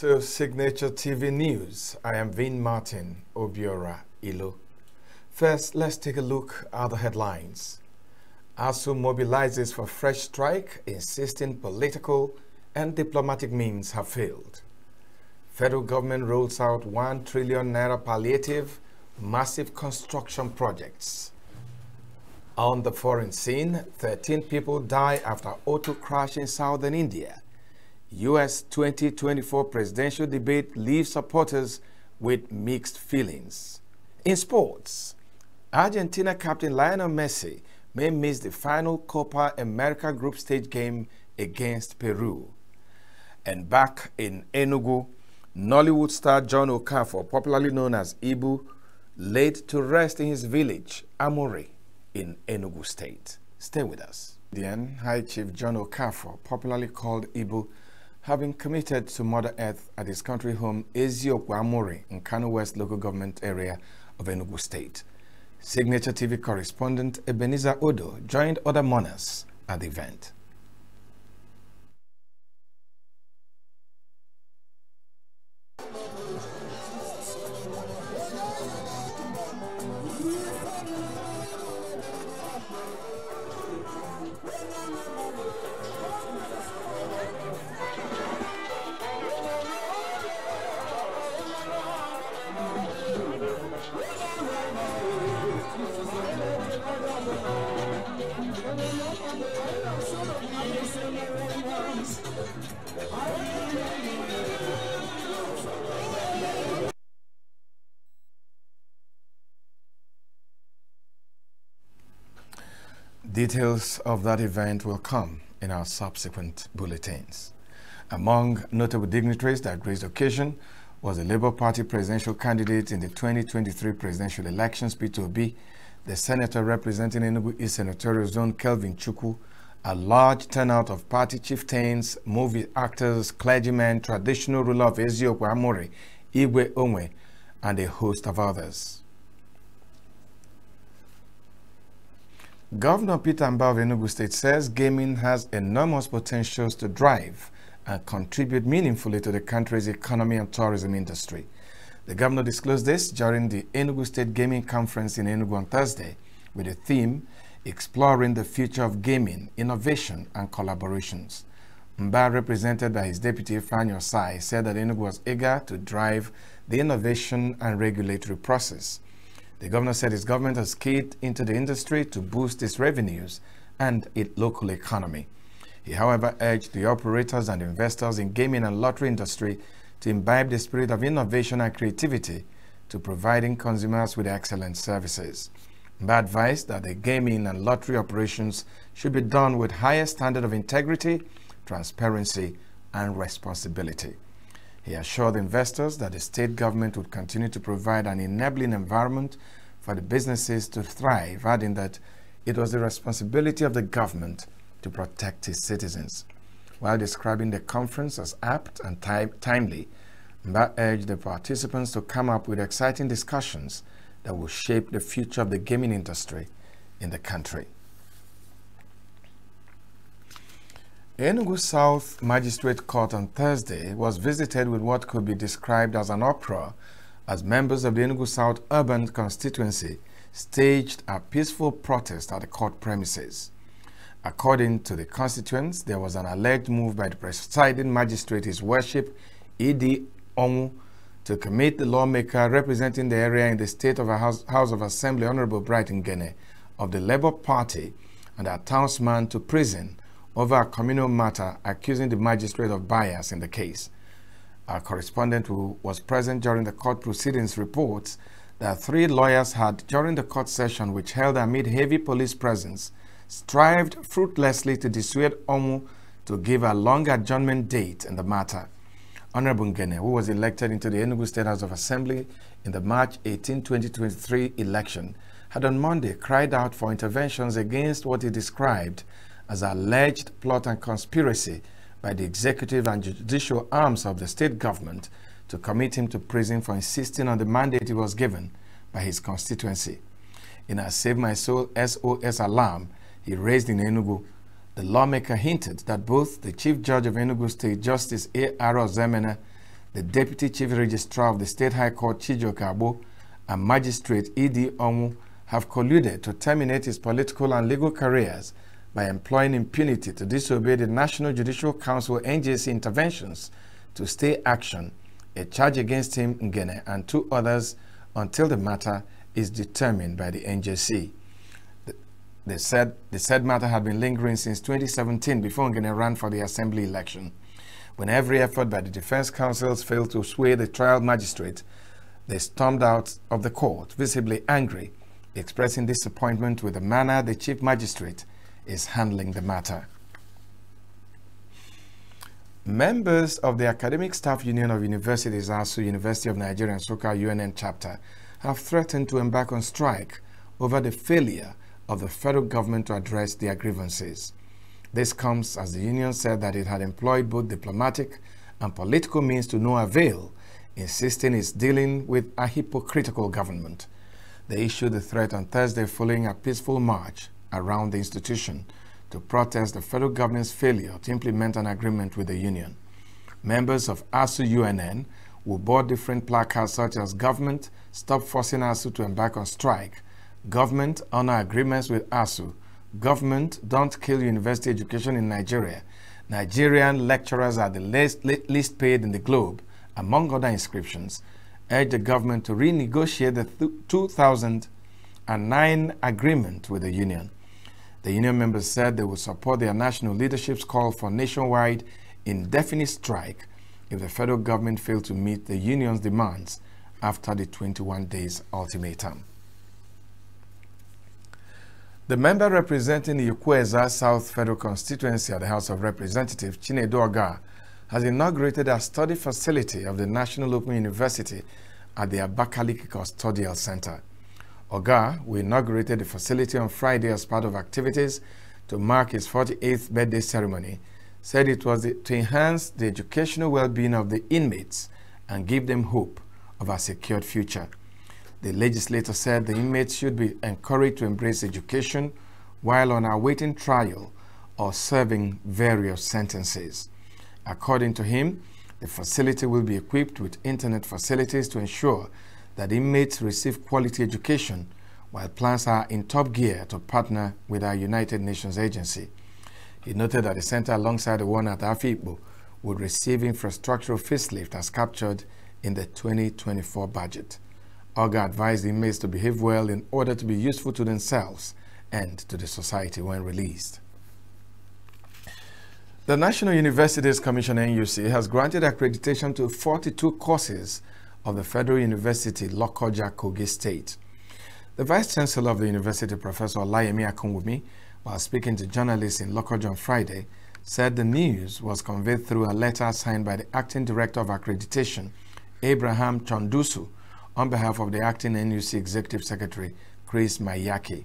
to Signature TV News. I am Vin Martin Obiora Ilu. First, let's take a look at the headlines. ASUU mobilizes for fresh strike, insisting political and diplomatic means have failed. Federal government rolls out 1 trillion naira palliative massive construction projects. On the foreign scene, 13 people die after auto crash in southern India. U.S. 2024 presidential debate leaves supporters with mixed feelings. In sports, Argentina captain Lionel Messi may miss the final Copa America group stage game against Peru. And back in Enugu, Nollywood star John Okafor, popularly known as Ibu, laid to rest in his village, Amuri, in Enugu State. Stay with us. The High Chief John Okafor, popularly called Ibu, having committed to Mother Earth at his country home, Eziokwu Amuri, in Nkanu West local government area of Enugu State. Signature TV correspondent Ebenezer Odo joined other mourners at the event. Details of that event will come in our subsequent bulletins. Among notable dignitaries that graced the occasion was the Labour Party presidential candidate in the 2023 presidential elections, Peter Obi, the senator representing Enugu East Senatorial Zone, Kelvin Chukwu, a large turnout of party chieftains, movie actors, clergymen, traditional ruler of Eziokwu Amuri, Igwe Onwe, and a host of others. Governor Peter Mbah of Enugu State says gaming has enormous potentials to drive and contribute meaningfully to the country's economy and tourism industry. The governor disclosed this during the Enugu State Gaming Conference in Enugu on Thursday with the theme Exploring the Future of Gaming, Innovation and Collaborations. Mbah, represented by his deputy Ifeanyi Ossai, said that Enugu was eager to drive the innovation and regulatory process the governor said his government has keyed into the industry to boost its revenues and its local economy. He, however, urged the operators and investors in gaming and lottery industry to imbibe the spirit of innovation and creativity to providing consumers with excellent services. Mbah advised that the gaming and lottery operations should be done with higher standard of integrity, transparency, and responsibility. He assured investors that the state government would continue to provide an enabling environment for the businesses to thrive, adding that it was the responsibility of the government to protect its citizens. While describing the conference as apt and timely, Mbah urged the participants to come up with exciting discussions that will shape the future of the gaming industry in the country. Enugu South Magistrate Court on Thursday was visited with what could be described as an uproar as members of the Enugu South urban constituency staged a peaceful protest at the court premises. According to the constituents, there was an alleged move by the presiding magistrate, His Worship E.D. Onwu, to commit the lawmaker representing the area in the state of a House, House of Assembly, Honorable Brighton Ngene, of the Labour Party, and a townsman to prison over a communal matter accusing the magistrate of bias in the case. Our correspondent who was present during the court proceedings reports that three lawyers had, during the court session which held amid heavy police presence, strived fruitlessly to dissuade Onwu to give a long adjournment date in the matter. Honorable Ngene, who was elected into the Enugu State House of Assembly in the March 18, 2023 election, had on Monday cried out for interventions against what he described as alleged plot and conspiracy by the executive and judicial arms of the state government to commit him to prison for insisting on the mandate he was given by his constituency. In a Save My Soul SOS alarm he raised in Enugu, the lawmaker hinted that both the Chief Judge of Enugu State, Justice A. R. Zemena, the Deputy Chief Registrar of the State High Court, Chijioke Agbo, and Magistrate E.D. Onwu have colluded to terminate his political and legal careers by employing impunity to disobey the National Judicial Council NJC interventions to stay action, a charge against him, Ngene, and two others until the matter is determined by the NJC. They said the said matter had been lingering since 2017 before Ngene ran for the assembly election. When every effort by the defense counsels failed to sway the trial magistrate, they stormed out of the court, visibly angry, expressing disappointment with the manner the chief magistrate is handling the matter. Members of the Academic Staff Union of Universities, ASUU University of Nigeria and Nsukka UNN chapter, have threatened to embark on strike over the failure of the federal government to address their grievances. This comes as the union said that it had employed both diplomatic and political means to no avail, insisting it's dealing with a hypocritical government. They issued the threat on Thursday following a peaceful march around the institution to protest the federal government's failure to implement an agreement with the union. Members of ASUU UNN will board different placards such as Government, Stop Forcing ASUU to Embark on Strike, Government, Honor Agreements with ASUU, Government, Don't Kill University Education in Nigeria, Nigerian lecturers are the least, least paid in the globe, among other inscriptions, urge the government to renegotiate the 2009 agreement with the union. The union members said they would support their national leadership's call for nationwide indefinite strike if the federal government failed to meet the union's demands after the 21 days ultimatum. The member representing the Ukwueza South Federal Constituency at the House of Representatives, Chinedu has inaugurated a study facility of the National Open University at the Abakaliki Custodial Center. Ogah, who inaugurated the facility on Friday as part of activities to mark his 48th birthday ceremony, said it was to enhance the educational well-being of the inmates and give them hope of a secured future. The legislator said the inmates should be encouraged to embrace education while on awaiting trial or serving various sentences. According to him, the facility will be equipped with internet facilities to ensure that inmates receive quality education, while plans are in top gear to partner with our United Nations agency. He noted that the center alongside the one at Afikpo would receive infrastructural facelift as captured in the 2024 budget. Ogah advised inmates to behave well in order to be useful to themselves and to the society when released. The National Universities Commission NUC has granted accreditation to 42 courses of the Federal University, Lokoja, Kogi State. The Vice Chancellor of the university, Professor Olayemi Akinwumi, while speaking to journalists in Lokoja on Friday, said the news was conveyed through a letter signed by the Acting Director of Accreditation, Abraham Chondusu, on behalf of the Acting NUC Executive Secretary, Chris Maiyaki.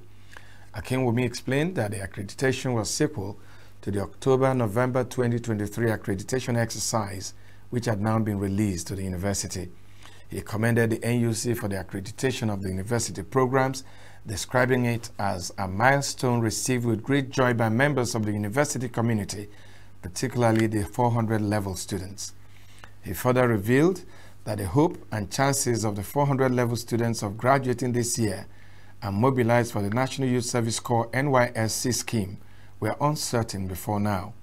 Akinwumi explained that the accreditation was sequel to the October-November 2023 accreditation exercise, which had now been released to the university. He commended the NUC for the accreditation of the university programs, describing it as a milestone received with great joy by members of the university community, particularly the 400 level students. He further revealed that the hope and chances of the 400 level students of graduating this year and mobilized for the National Youth Service Corps NYSC scheme were uncertain before now.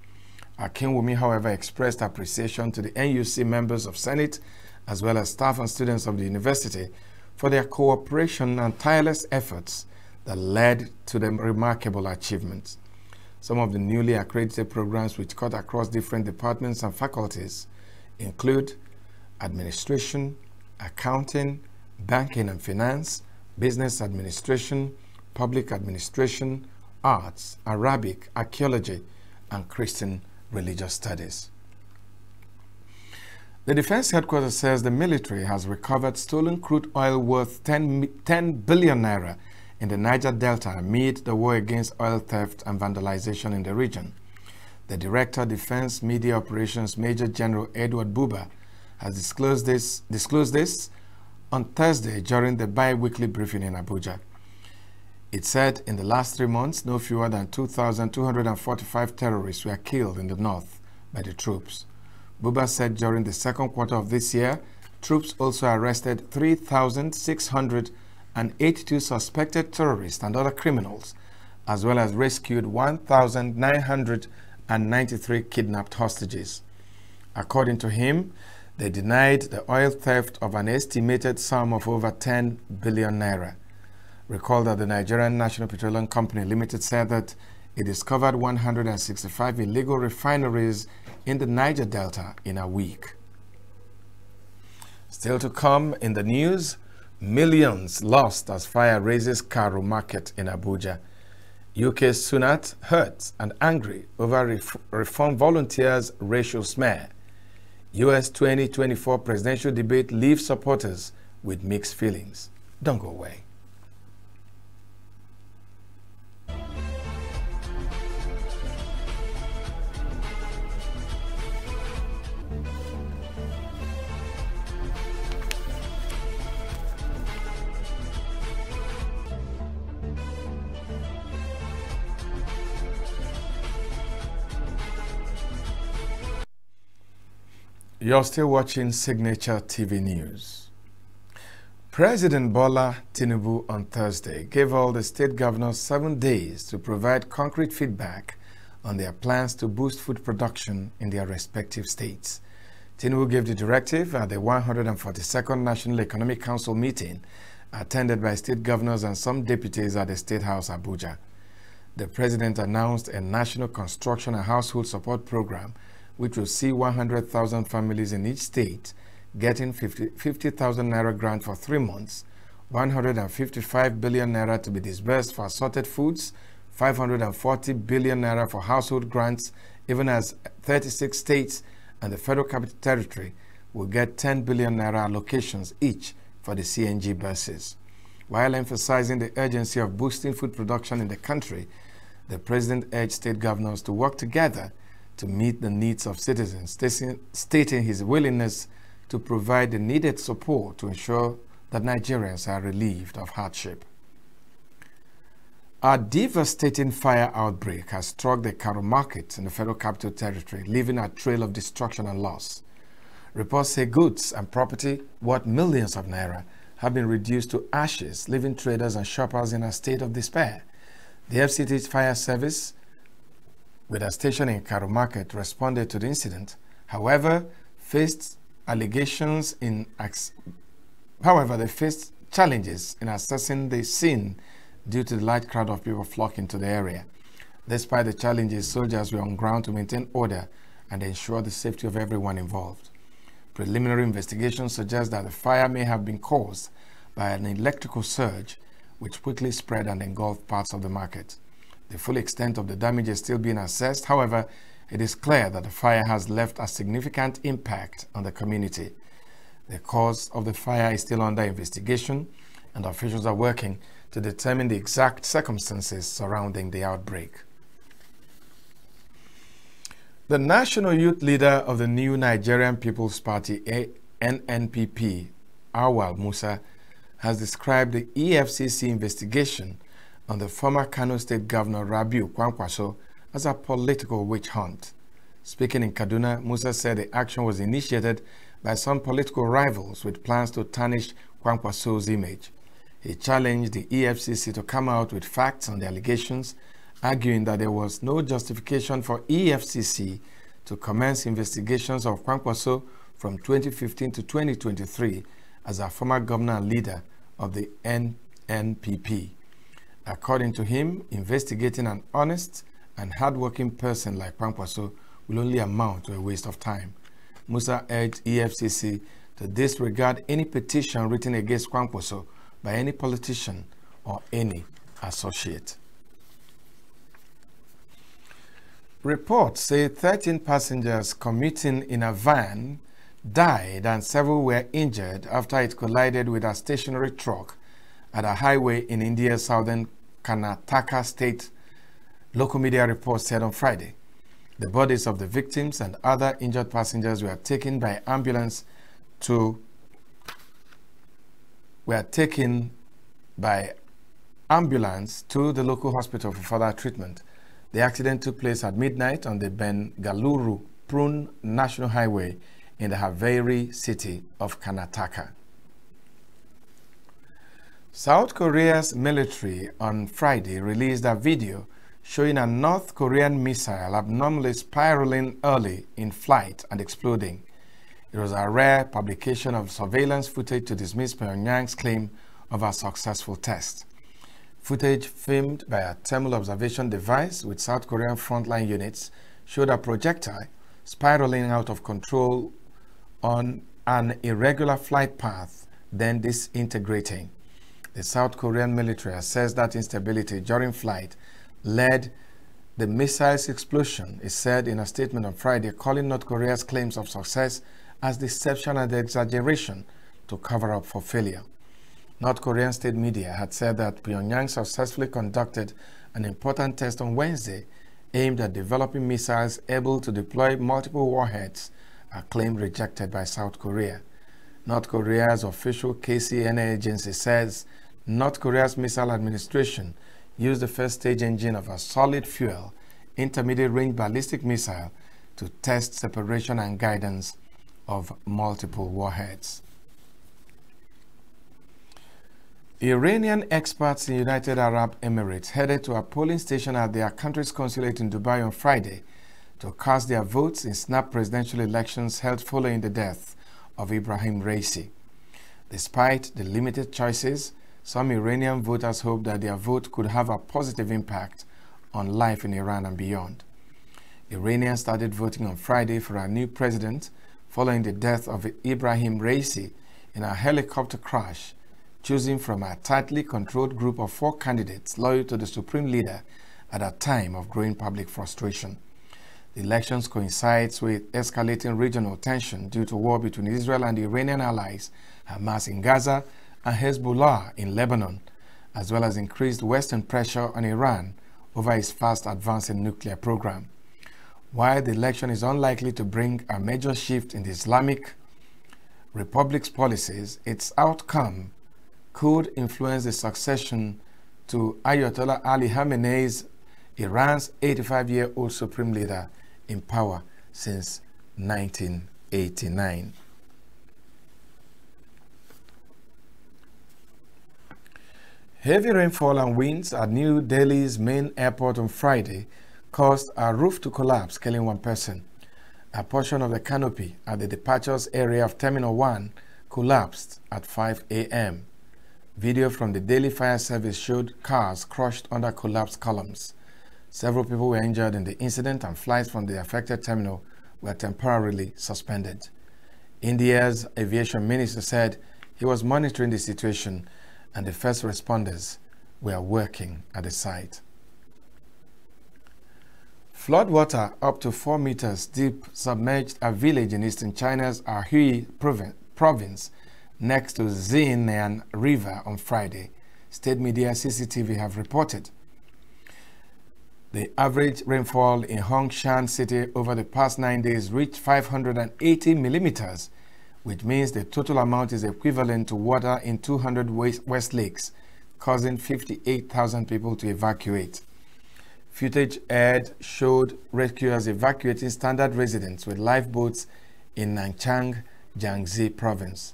Akinwumi, however, expressed appreciation to the NUC members of Senate as well as staff and students of the university for their cooperation and tireless efforts that led to the remarkable achievements. Some of the newly accredited programs which cut across different departments and faculties include administration, accounting, banking and finance, business administration, public administration, arts, Arabic, archaeology, and Christian religious studies. The Defense Headquarters says the military has recovered stolen crude oil worth 10, 10 billion naira in the Niger Delta amid the war against oil theft and vandalization in the region. The Director Defense Media Operations Major General Edward Buba has disclosed this, disclosed this on Thursday during the bi-weekly briefing in Abuja. It said in the last three months, no fewer than 2,245 terrorists were killed in the north by the troops. Buba said during the second quarter of this year, troops also arrested 3,682 suspected terrorists and other criminals, as well as rescued 1,993 kidnapped hostages. According to him, they denied the oil theft of an estimated sum of over 10 billion naira. Recall that the Nigerian National Petroleum Company Limited said that it discovered 165 illegal refineries in the Niger Delta in a week. Still to come in the news, millions lost as fire razes Karu market in Abuja. UK Sunak hurt and angry over ref reform volunteers racial smear. US 2024 presidential debate leaves supporters with mixed feelings. Don't go away. You're still watching Signature TV News. President Bola Tinubu on Thursday gave all the state governors seven days to provide concrete feedback on their plans to boost food production in their respective states. Tinubu gave the directive at the 142nd National Economic Council meeting attended by state governors and some deputies at the State House Abuja. The president announced a national construction and household support program which will see 100,000 families in each state getting 50,000 50, naira grant for three months, 155 billion naira to be disbursed for assorted foods, 540 billion naira for household grants, even as 36 states and the Federal Capital Territory will get 10 billion naira allocations each for the CNG buses. While emphasizing the urgency of boosting food production in the country, the president urged state governors to work together to meet the needs of citizens, stating his willingness to provide the needed support to ensure that Nigerians are relieved of hardship. A devastating fire outbreak has struck the Karu market in the Federal Capital Territory, leaving a trail of destruction and loss. Reports say goods and property worth millions of naira have been reduced to ashes, leaving traders and shoppers in a state of despair. The FCT fire service with a station in Karu Market responded to the incident. However, faced allegations in however they faced challenges in assessing the scene due to the large crowd of people flocking to the area. Despite the challenges, soldiers were on ground to maintain order and ensure the safety of everyone involved. Preliminary investigations suggest that the fire may have been caused by an electrical surge which quickly spread and engulfed parts of the market. The full extent of the damage is still being assessed. However, it is clear that the fire has left a significant impact on the community. The cause of the fire is still under investigation, and officials are working to determine the exact circumstances surrounding the outbreak. The national youth leader of the new Nigerian People's Party, NNPP, Awal Musa, has described the EFCC investigation on the former Kano State Governor Rabiu Kwankwaso as a political witch hunt. Speaking in Kaduna, Musa said the action was initiated by some political rivals with plans to tarnish Kwankwaso's image. He challenged the EFCC to come out with facts on the allegations, arguing that there was no justification for EFCC to commence investigations of Kwankwaso from 2015 to 2023 as a former governor and leader of the NNPP. According to him, investigating an honest and hardworking person like Kwankwaso will only amount to a waste of time. Musa urged EFCC to disregard any petition written against Kwankwaso by any politician or any associate. Reports say 13 passengers commuting in a van died and several were injured after it collided with a stationary truck at a highway in India's southern Karnataka state, local media reports said on Friday. The bodies of the victims and other injured passengers were taken by ambulance to were taken by ambulance to the local hospital for further treatment. The accident took place at midnight on the Bengaluru Pune National Highway in the Haveri city of Karnataka. South Korea's military on Friday released a video showing a North Korean missile abnormally spiraling early in flight and exploding. It was a rare publication of surveillance footage to dismiss Pyongyang's claim of a successful test. Footage filmed by a thermal observation device with South Korean frontline units showed a projectile spiraling out of control on an irregular flight path, then disintegrating. The South Korean military assessed that instability during flight led the missile's explosion, it said in a statement on Friday, calling North Korea's claims of success as deception and exaggeration to cover up for failure. North Korean state media had said that Pyongyang successfully conducted an important test on Wednesday aimed at developing missiles able to deploy multiple warheads, a claim rejected by South Korea. North Korea's official KCNA agency says North Korea's missile administration used the first stage engine of a solid fuel intermediate range ballistic missile to test separation and guidance of multiple warheads. Iranian experts in United Arab Emirates headed to a polling station at their country's consulate in Dubai on Friday to cast their votes in snap presidential elections held following the death of Ibrahim Raisi. Despite the limited choices, some Iranian voters hope that their vote could have a positive impact on life in Iran and beyond. Iranians started voting on Friday for a new president following the death of Ibrahim Raisi in a helicopter crash, choosing from a tightly controlled group of four candidates loyal to the supreme leader at a time of growing public frustration. The elections coincides with escalating regional tension due to war between Israel and the Iranian allies, Hamas in Gaza and Hezbollah in Lebanon, as well as increased Western pressure on Iran over its fast advancing nuclear program. While the election is unlikely to bring a major shift in the Islamic Republic's policies, its outcome could influence the succession to Ayatollah Ali Khamenei's Iran's 85-year-old supreme leader in power since 1989. Heavy rainfall and winds at New Delhi's main airport on Friday caused a roof to collapse, killing one person. A portion of the canopy at the departures area of Terminal 1 collapsed at 5 a.m. Video from the Delhi Fire Service showed cars crushed under collapsed columns. Several people were injured in the incident and flights from the affected terminal were temporarily suspended. India's aviation minister said he was monitoring the situation and the first responders were working at the site. Floodwater up to 4 meters deep submerged a village in eastern China's Anhui province next to Xinyang River on Friday, state media CCTV have reported. The average rainfall in Huangshan city over the past nine days reached 580 millimeters, which means the total amount is equivalent to water in 200 West Lakes, causing 58,000 people to evacuate. Footage aired showed rescuers evacuating standard residents with lifeboats in Nanchang, Jiangxi province.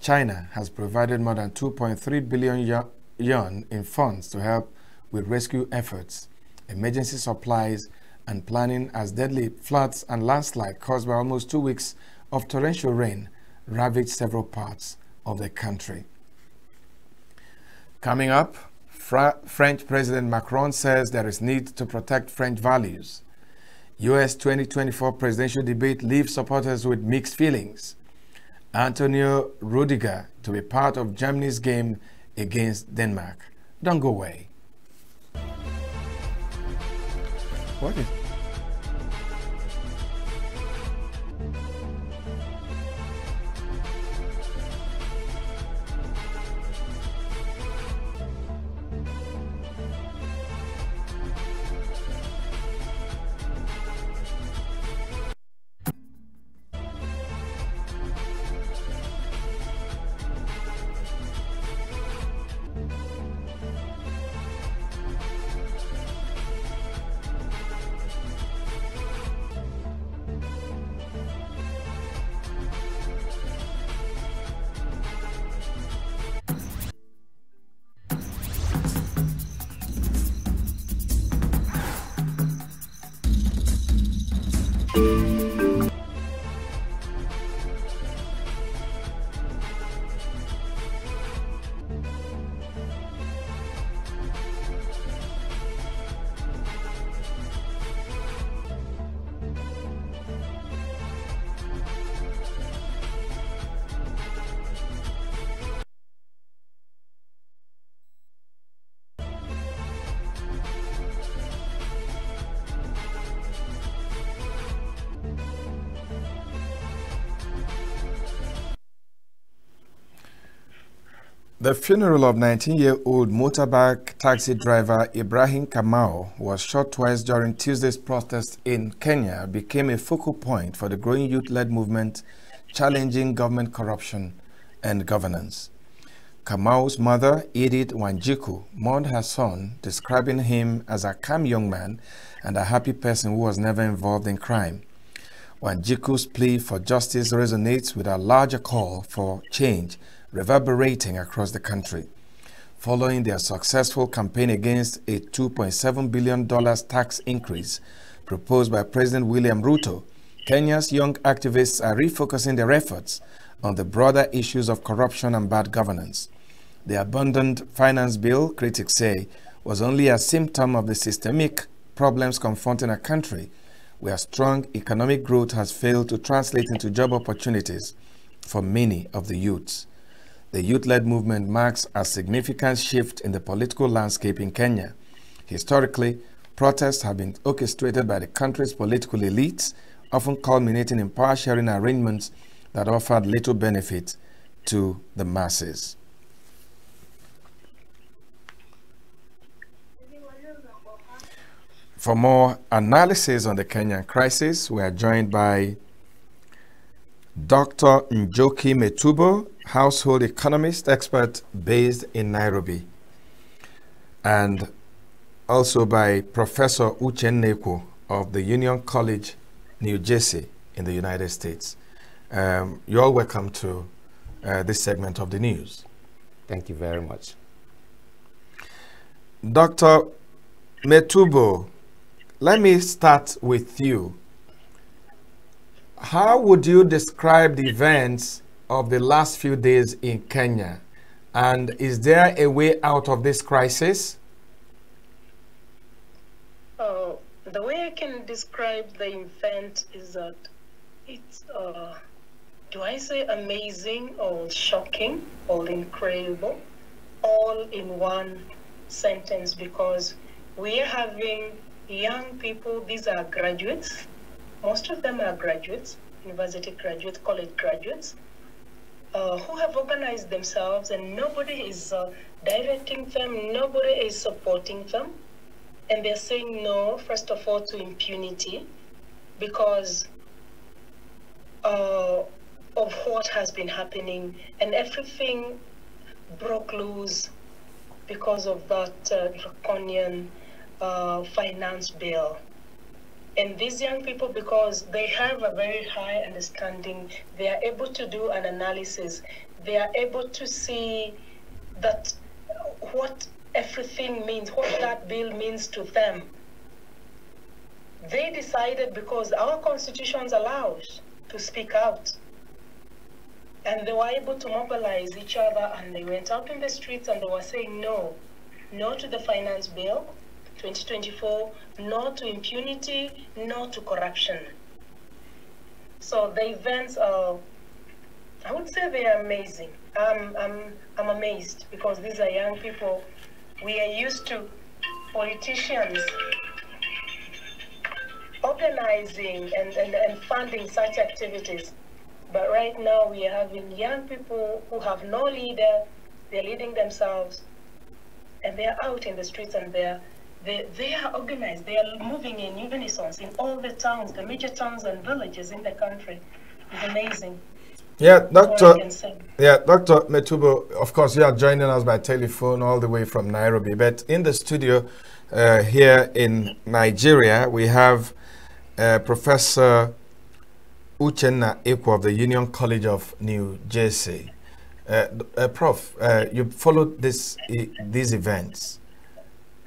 China has provided more than 2.3 billion yuan in funds to help with rescue efforts, emergency supplies, and planning as deadly floods and landslides caused by almost two weeks of torrential rain ravaged several parts of the country. Coming up, Fra French President Macron says there is need to protect French values. US 2024 presidential debate leaves supporters with mixed feelings. Antonio Rudiger to be part of Germany's game against Denmark. Don't go away. What is The funeral of 19-year-old motorbike taxi driver Ibrahim Kamau was shot twice during Tuesday's protest in Kenya became a focal point for the growing youth-led movement challenging government corruption and governance. Kamau's mother, Edith Wanjiku, mourned her son, describing him as a calm young man and a happy person who was never involved in crime. Wanjiku's plea for justice resonates with a larger call for change reverberating across the country. Following their successful campaign against a $2.7 billion tax increase proposed by President William Ruto, Kenya's young activists are refocusing their efforts on the broader issues of corruption and bad governance. The abundant finance bill, critics say, was only a symptom of the systemic problems confronting a country where strong economic growth has failed to translate into job opportunities for many of the youths. The youth-led movement marks a significant shift in the political landscape in Kenya. Historically, protests have been orchestrated by the country's political elites, often culminating in power-sharing arrangements that offered little benefit to the masses. For more analysis on the Kenyan crisis, we are joined by Dr. Njoki Metubo, household economist expert based in Nairobi, and also by Professor Uchenna Eko of the Union College, New Jersey, in the United States. Um, you're all welcome to uh, this segment of the news. Thank you very much. Dr. Metubo, let me start with you. How would you describe the events of the last few days in Kenya? And is there a way out of this crisis? Oh, the way I can describe the event is that it's, uh, do I say amazing or shocking or incredible? All in one sentence because we are having young people, these are graduates. Most of them are graduates, university graduates, college graduates, uh, who have organized themselves and nobody is uh, directing them, nobody is supporting them. And they're saying no, first of all, to impunity because uh, of what has been happening and everything broke loose because of that uh, draconian uh, finance bill. And these young people, because they have a very high understanding, they are able to do an analysis. They are able to see that what everything means, what that bill means to them. They decided because our constitutions allows to speak out. And they were able to mobilize each other and they went out in the streets and they were saying no, no to the finance bill, 2024, no to impunity, no to corruption. So the events are, I would say they are amazing. I'm, I'm, I'm amazed because these are young people. We are used to politicians organizing and, and, and funding such activities. But right now we are having young people who have no leader, they're leading themselves, and they're out in the streets and they're they, they are organized. They are moving in unison in all the towns, the major towns and villages in the country. It's amazing. Yeah, Doctor. Yeah, Doctor Metubo. Of course, you are joining us by telephone all the way from Nairobi. But in the studio uh, here in Nigeria, we have uh, Professor Uchenna Eko of the Union College of New Jersey. Uh, uh Prof, uh, you followed this, these events.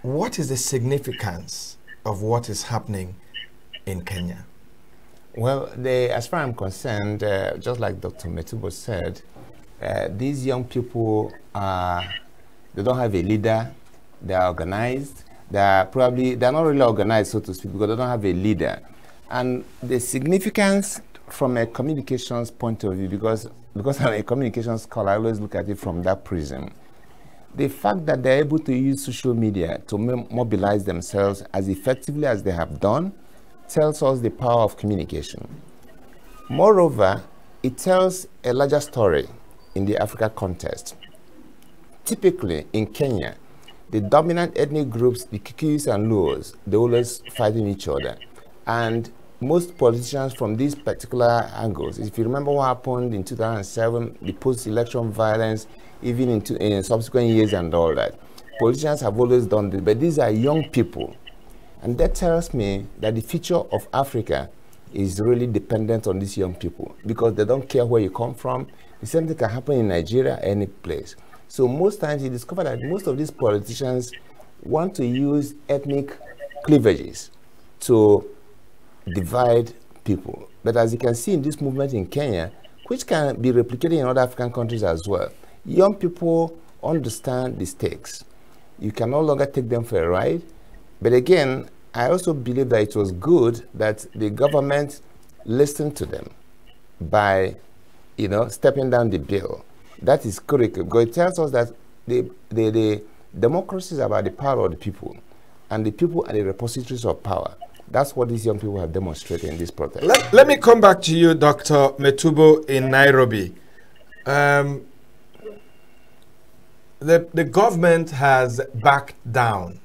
What is the significance of what is happening in Kenya? Well, they, as far as I'm concerned, uh, just like Dr. Metubo said, uh, these young people are, they don't have a leader, they are organized, they are probably, they're not really organized, so to speak, because they don't have a leader. And the significance from a communications point of view, because, because I'm a communications scholar, I always look at it from that prism the fact that they're able to use social media to mobilize themselves as effectively as they have done tells us the power of communication. Moreover, it tells a larger story in the Africa context. typically in Kenya, the dominant ethnic groups, the Kikuyus and Luos, they always fighting each other. And most politicians from these particular angles, if you remember what happened in 2007, the post-election violence, even in, in subsequent years and all that, politicians have always done this, but these are young people. And that tells me that the future of Africa is really dependent on these young people because they don't care where you come from. The same thing can happen in Nigeria, any place. So most times you discover that most of these politicians want to use ethnic cleavages to divide people. But as you can see in this movement in Kenya, which can be replicated in other African countries as well, young people understand the stakes. You can no longer take them for a ride. But again, I also believe that it was good that the government listened to them by, you know, stepping down the bill. That is critical because it tells us that the, the, the democracy is about the power of the people, and the people are the repositories of power. That's what these young people have demonstrated in this protest. Let, let me come back to you, Dr. Metubo in Nairobi. Um, the, the government has backed down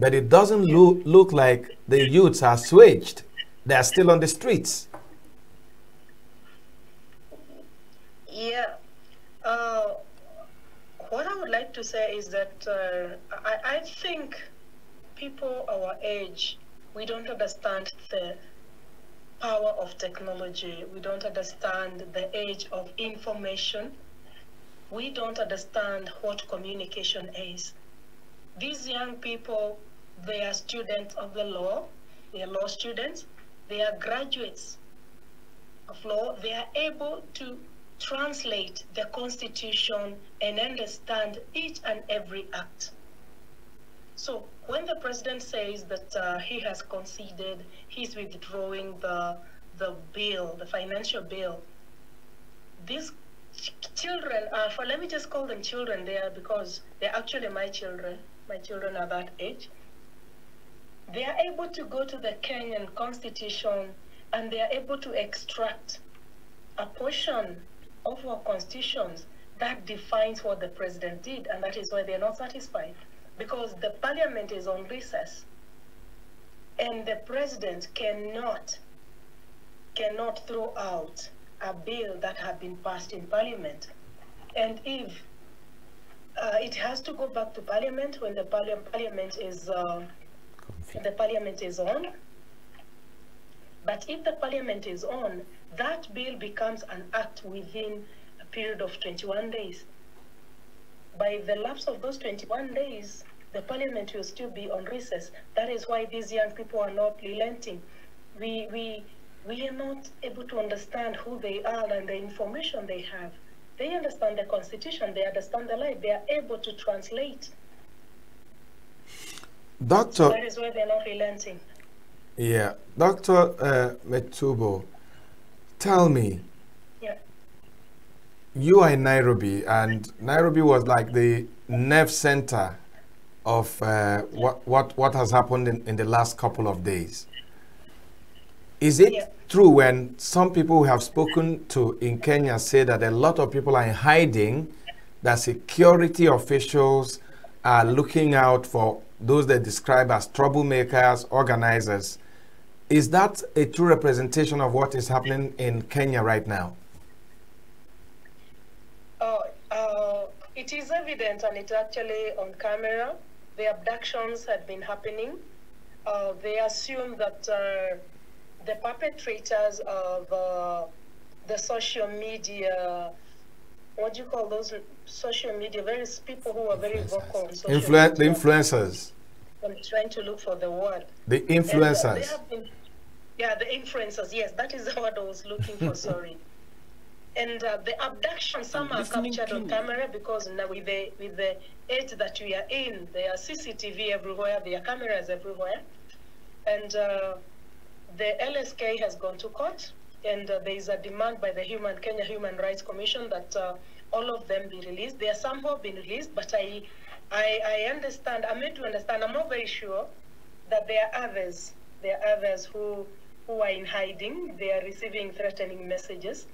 but it doesn't look, look like the youths are switched. They are still on the streets. Yeah. Uh, what I would like to say is that uh, I, I think people our age, we don't understand the power of technology. We don't understand the age of information. We don't understand what communication is. These young people they are students of the law, they are law students, they are graduates of law, they are able to translate the constitution and understand each and every act. So when the president says that uh, he has conceded, he's withdrawing the, the bill, the financial bill, ch children are, for let me just call them children there because they're actually my children. My children are that age they are able to go to the Kenyan constitution and they are able to extract a portion of our constitutions that defines what the president did, and that is why they're not satisfied. Because the parliament is on recess, and the president cannot cannot throw out a bill that had been passed in parliament. And if uh, it has to go back to parliament when the parliament is uh, the parliament is on. But if the parliament is on, that bill becomes an act within a period of 21 days. By the lapse of those 21 days, the parliament will still be on recess. That is why these young people are not relenting. We, we, we are not able to understand who they are and the information they have. They understand the constitution, they understand the life, they are able to translate Doctor. That is why they're not relenting. Yeah. Dr. Uh, Metubo, tell me. Yeah. You are in Nairobi, and Nairobi was like the nerve center of uh, what, what, what has happened in, in the last couple of days. Is it yeah. true when some people who have spoken to in Kenya say that a lot of people are in hiding, that security officials are looking out for those they describe as troublemakers, organizers. Is that a true representation of what is happening in Kenya right now? Uh, it is evident and it's actually on camera. The abductions had been happening. Uh, they assume that uh, the perpetrators of uh, the social media what do you call those social media? Very people who are very vocal on social Influ The influencers. I'm trying to look for the word. The influencers. And, uh, been, yeah, the influencers. Yes, that is the word I was looking for. Sorry. And uh, the abduction, some are captured on camera because now with the with the age that we are in, there are CCTV everywhere, there are cameras everywhere, and uh, the LSK has gone to court and uh, there is a demand by the Human Kenya Human Rights Commission that uh, all of them be released. There are some who have been released, but I, I, I understand. I'm made to understand. I'm not very sure that there are others. There are others who who are in hiding. They are receiving threatening messages.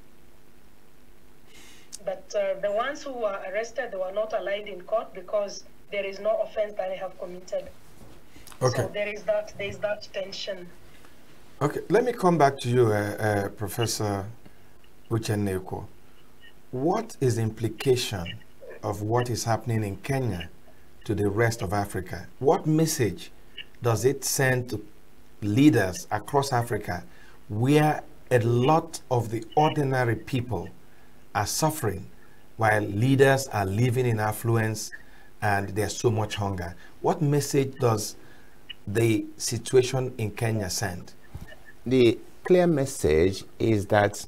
But uh, the ones who were arrested, they were not aligned in court because there is no offense that they have committed. Okay. So there is that there is that tension. Okay, let me come back to you, uh, uh, Professor Uchenna Eko. What is the implication of what is happening in Kenya to the rest of Africa? What message does it send to leaders across Africa where a lot of the ordinary people are suffering while leaders are living in affluence and there's so much hunger? What message does the situation in Kenya send? The clear message is that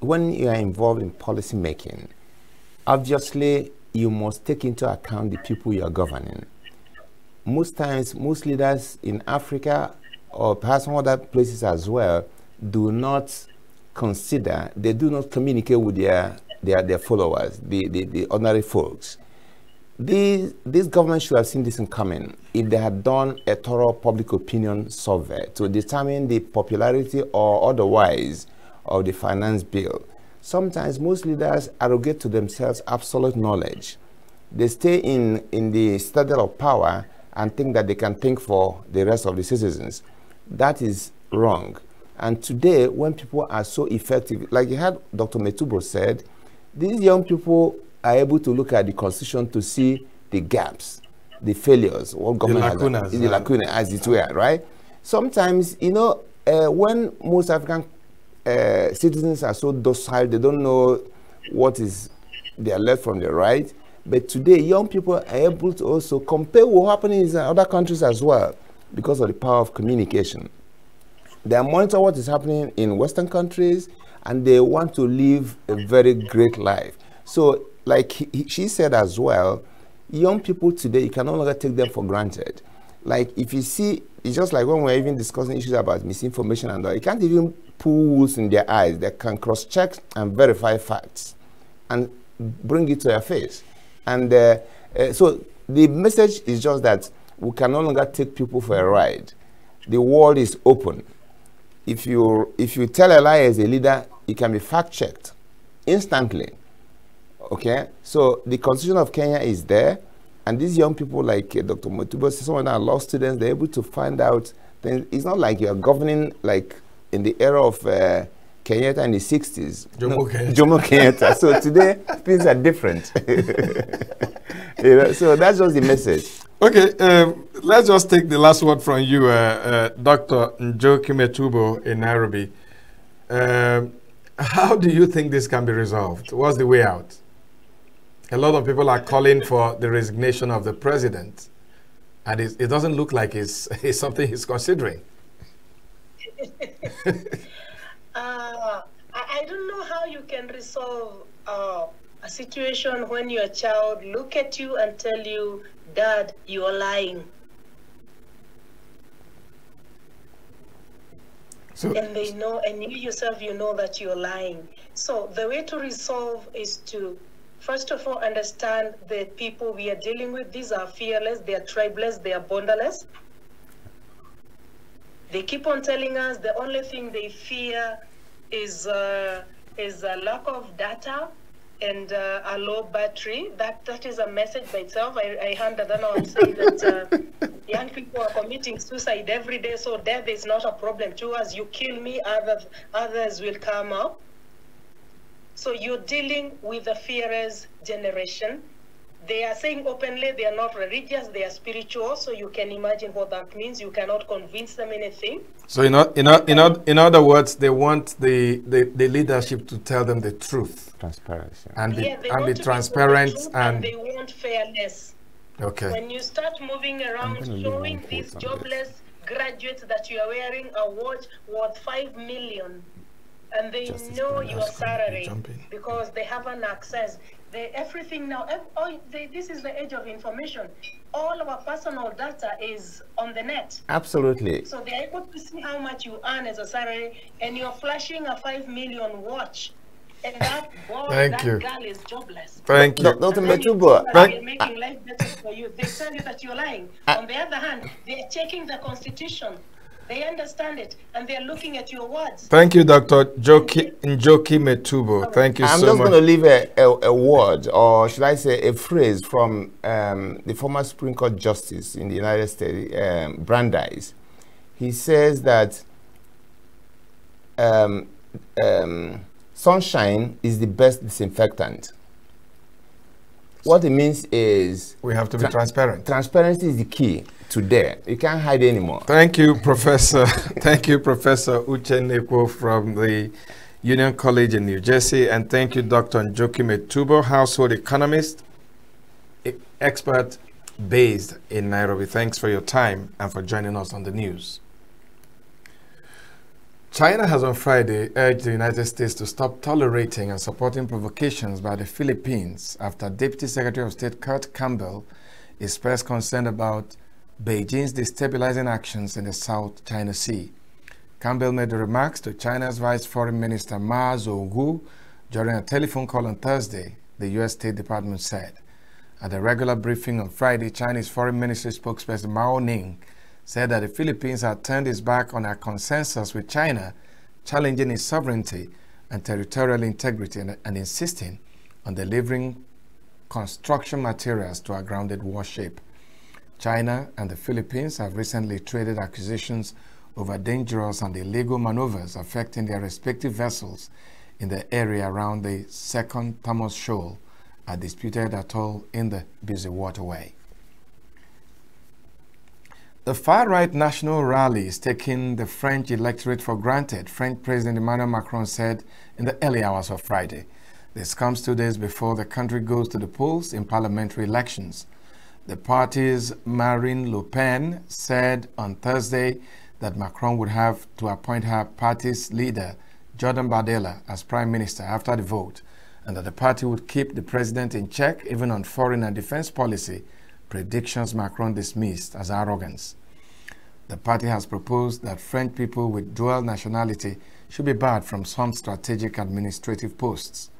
when you are involved in policy making, obviously you must take into account the people you are governing. Most times, most leaders in Africa or perhaps other places as well do not consider, they do not communicate with their, their, their followers, the, the, the ordinary folks. These, this government should have seen this in coming if they had done a thorough public opinion survey to determine the popularity or otherwise of the finance bill. Sometimes most leaders arrogate to themselves absolute knowledge. They stay in, in the citadel of power and think that they can think for the rest of the citizens. That is wrong. And today, when people are so effective, like you had Dr. Metubo said, these young people are able to look at the constitution to see the gaps, the failures, what government lacunas, has, the lacuna as it were, right? Sometimes, you know, uh, when most African uh, citizens are so docile, they don't know what is their left from their right. But today, young people are able to also compare what happening in other countries as well because of the power of communication. They are monitor what is happening in Western countries and they want to live a very great life. So, like he, she said as well, young people today, you can no longer take them for granted. Like if you see, it's just like when we're even discussing issues about misinformation and all, you can't even pull wools in their eyes. They can cross-check and verify facts and bring it to your face. And uh, uh, so the message is just that we can no longer take people for a ride. The world is open. If you, if you tell a lie as a leader, it can be fact-checked instantly. Okay? So the constitution of Kenya is there. And these young people like uh, Dr. Motubo, some of our law students, they're able to find out things. It's not like you're governing like in the era of uh, Kenyatta in the 60s. Jomo no, Kenyatta. Jomo Kenyatta. so today, things are different. you know, so that's just the message. Okay, um, let's just take the last word from you, uh, uh, Dr. Njoki Metubo in Nairobi. Um, how do you think this can be resolved? What's the way out? A lot of people are calling for the resignation of the president, and it, it doesn't look like it's, it's something he's considering. Uh, I, I don't know how you can resolve uh, a situation when your child look at you and tell you, "Dad, you are lying," So, and they know, and you yourself, you know that you're lying. So the way to resolve is to, first of all, understand the people we are dealing with. These are fearless, they are tribeless, they are borderless. They keep on telling us the only thing they fear is uh, is a lack of data and uh, a low battery. That that is a message by itself. I, I heard that one say that uh, young people are committing suicide every day, so death is not a problem to us. You kill me, others others will come up. So you're dealing with a fearless generation. They are saying openly they are not religious, they are spiritual. So you can imagine what that means. You cannot convince them anything. so in, o- in, o- in, o- in other words, they want the, the, the leadership to tell them the truth Transparency. and be, yeah, they and want be to transparent be truth and, they want fairness. okay. When you start moving around showing these quote on this. jobless graduates that you are wearing a watch worth five million and they Justice know your that's gonna be salary because they have an access. They, everything now, ev- oh, they, this is the age of information. All our personal data is on the net. Absolutely. So they're able to see how much you earn as a salary, and you're flashing a five million watch, and that boy, Thank that you. girl is jobless. Thank you. Dr. Metubo, think that Thank- they're making life better for you. They tell you that you're lying. On the other hand, they're checking the constitution. They understand it, and they're looking at your words. Thank you, Dr. Njoki, Njoki Metubo. Thank you I'm so much. I'm just going to leave a, a, a word, or should I say a phrase from um, the former Supreme Court Justice in the United States, um, Brandeis. He says that um, um, sunshine is the best disinfectant. What it means is We have to be Tra- transparent. transparency is the key to there. You can't hide anymore. Thank you, Professor. Thank you, Professor Uchenna Eko from the Union College in New Jersey. And thank you, Dr. Njoki Metubo, household economist, expert based in Nairobi. Thanks for your time and for joining us on the news. China has on Friday urged the United States to stop tolerating and supporting provocations by the Philippines after Deputy Secretary of State Kurt Campbell expressed concern about Beijing's destabilizing actions in the South China Sea. Campbell made the remarks to China's Vice Foreign Minister Ma Zhaoxu during a telephone call on Thursday, the U.S. State Department said. At a regular briefing on Friday, Chinese Foreign Ministry spokesperson Mao Ning said that the Philippines had turned its back on a consensus with China, challenging its sovereignty and territorial integrity and, and insisting on delivering construction materials to a grounded warship. China and the Philippines have recently traded accusations over dangerous and illegal maneuvers affecting their respective vessels in the area around the second Thomas Shoal, a disputed atoll in the busy waterway. The far right national rally is taking the French electorate for granted, French President Emmanuel Macron said in the early hours of Friday. This comes two days before the country goes to the polls in parliamentary elections. The party's Marine Le Pen said on Thursday that Macron would have to appoint her party's leader, Jordan Bardella, as prime minister after the vote, and that the party would keep the president in check even on foreign and defense policy, predictions Macron dismissed as arrogance. The party has proposed that French people with dual nationality should be barred from some strategic administrative posts.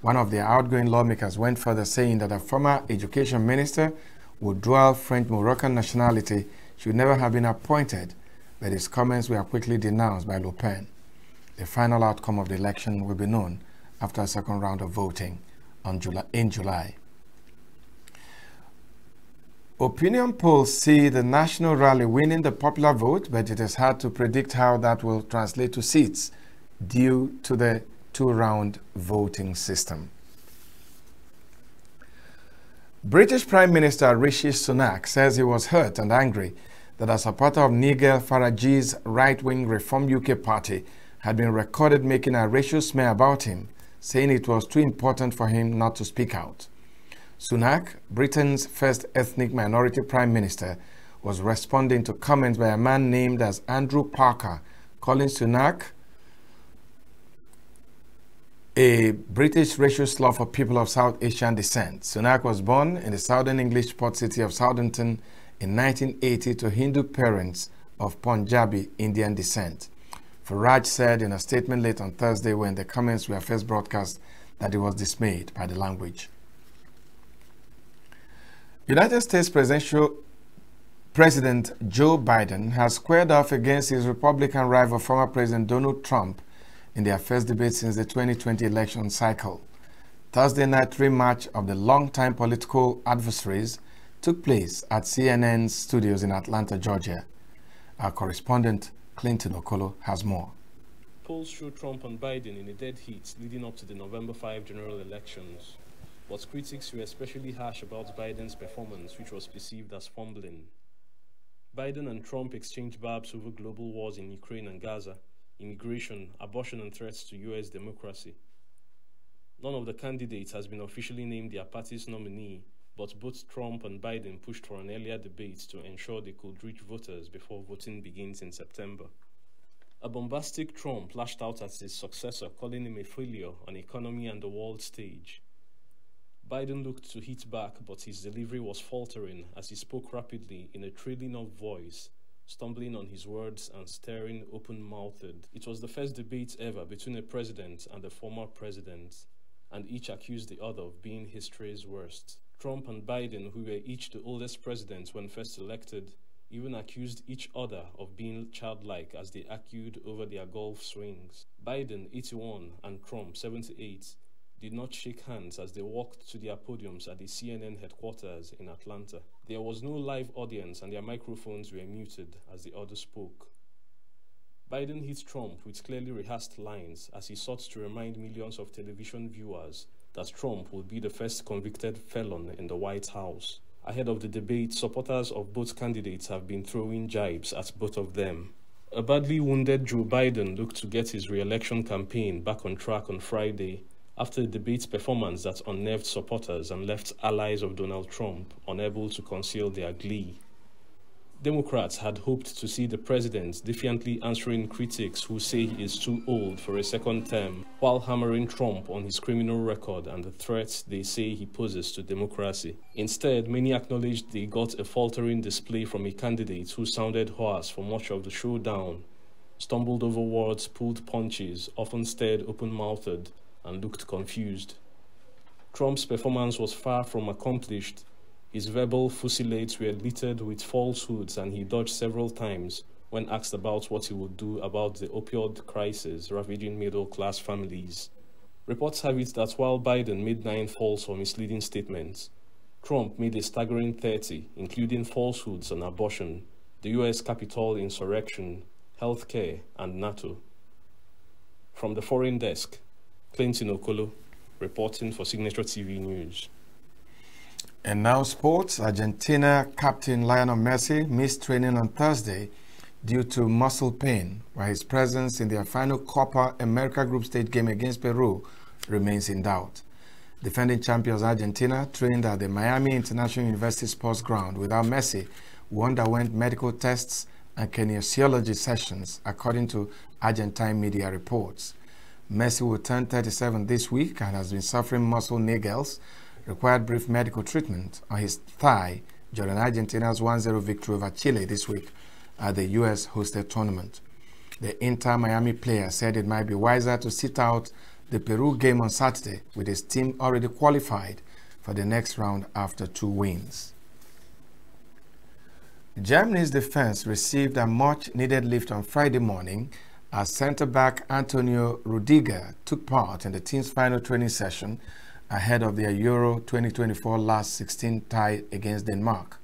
One of their outgoing lawmakers went further, saying that a former education minister with dual French Moroccan nationality should never have been appointed, but his comments were quickly denounced by Le Pen. The final outcome of the election will be known after a second round of voting on July, in July. Opinion polls see the national rally winning the popular vote, but it is hard to predict how that will translate to seats due to the two round voting system. British Prime Minister Rishi Sunak says he was hurt and angry that a supporter of Nigel Farage's right wing Reform UK party had been recorded making a racial smear about him, saying it was too important for him not to speak out. Sunak, Britain's first ethnic minority prime minister, was responding to comments by a man named as Andrew Parker, calling Sunak a British racial slur for people of South Asian descent. Sunak was born in the southern English port city of Southampton in 1980 to Hindu parents of Punjabi Indian descent. Farage said in a statement late on Thursday when the comments were first broadcast that he was dismayed by the language. United States presidential President Joe Biden has squared off against his Republican rival, former President Donald Trump, in their first debate since the 2020 election cycle. Thursday night rematch of the longtime political adversaries took place at CNN's studios in Atlanta, Georgia. Our correspondent, Clinton Okolo, has more. Polls show Trump and Biden in a dead heat leading up to the November 5 general elections. But critics were especially harsh about Biden's performance, which was perceived as fumbling. Biden and Trump exchanged barbs over global wars in Ukraine and Gaza, immigration, abortion, and threats to U.S. democracy. None of the candidates has been officially named their party's nominee, but both Trump and Biden pushed for an earlier debate to ensure they could reach voters before voting begins in September. A bombastic Trump lashed out at his successor, calling him a failure on economy and the world stage. Biden looked to hit back, but his delivery was faltering as he spoke rapidly in a trailing off voice, stumbling on his words and staring open mouthed. It was the first debate ever between a president and a former president, and each accused the other of being history's worst. Trump and Biden, who were each the oldest presidents when first elected, even accused each other of being childlike as they argued over their golf swings. Biden, 81, and Trump, 78, did not shake hands as they walked to their podiums at the CNN headquarters in Atlanta. There was no live audience and their microphones were muted as the other spoke. Biden hit Trump with clearly rehearsed lines as he sought to remind millions of television viewers that Trump would be the first convicted felon in the White House. Ahead of the debate, supporters of both candidates have been throwing jibes at both of them. A badly wounded Joe Biden looked to get his re-election campaign back on track on Friday after the debate's performance that unnerved supporters and left allies of Donald Trump unable to conceal their glee. Democrats had hoped to see the president defiantly answering critics who say he is too old for a second term, while hammering Trump on his criminal record and the threats they say he poses to democracy. Instead, many acknowledged they got a faltering display from a candidate who sounded hoarse for much of the showdown, stumbled over words, pulled punches, often stared open-mouthed, and looked confused. Trump's performance was far from accomplished his verbal fusillades were littered with falsehoods and he dodged several times when asked about what he would do about the opioid crisis ravaging middle-class families. Reports have it that while Biden made nine false or misleading statements, Trump made a staggering 30, including falsehoods on abortion, the U.S. Capitol insurrection, healthcare, and NATO. From the foreign desk, Clinton Okolo, reporting for Signature TV News. And now sports. Argentina captain Lionel Messi missed training on Thursday due to muscle pain, while his presence in their final Copa America group stage game against Peru remains in doubt. Defending champions Argentina trained at the Miami International University Sports Ground without Messi, who underwent medical tests and kinesiology sessions, according to Argentine media reports. Messi will turn 37 this week and has been suffering muscle niggles required brief medical treatment on his thigh during Argentina's 1-0 victory over Chile this week at the U.S.-hosted tournament. The Inter Miami player said it might be wiser to sit out the Peru game on Saturday with his team already qualified for the next round after two wins. Germany's defense received a much-needed lift on Friday morning as centre-back Antonio Rudiger took part in the team's final training session ahead of their Euro 2024 last 16 tie against Denmark.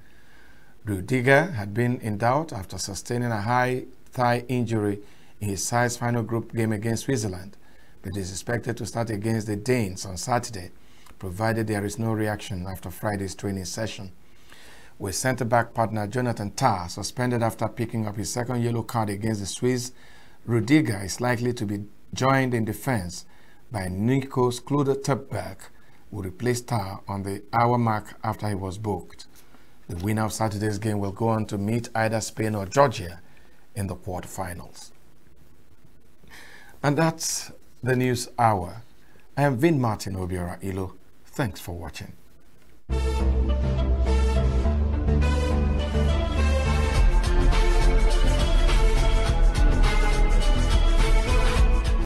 Rudiger had been in doubt after sustaining a high thigh injury in his side's final group game against Switzerland, but is expected to start against the Danes on Saturday, provided there is no reaction after Friday's training session. With centre-back partner Jonathan Tah suspended after picking up his second yellow card against the Swiss, Rudiger is likely to be joined in defence by Nico Schlotterbeck, who replaced Tah on the hour mark after he was booked. The winner of Saturday's game will go on to meet either Spain or Georgia in the quarterfinals. And that's the news hour. I am Vin Martin Obiora Ilo. Thanks for watching.